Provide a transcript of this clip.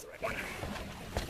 That's the right one.